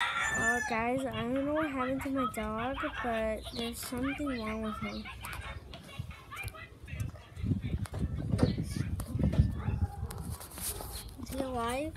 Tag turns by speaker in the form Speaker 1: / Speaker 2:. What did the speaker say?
Speaker 1: Uh, guys, I don't know what happened to my dog, but there's something wrong with him. Is he alive?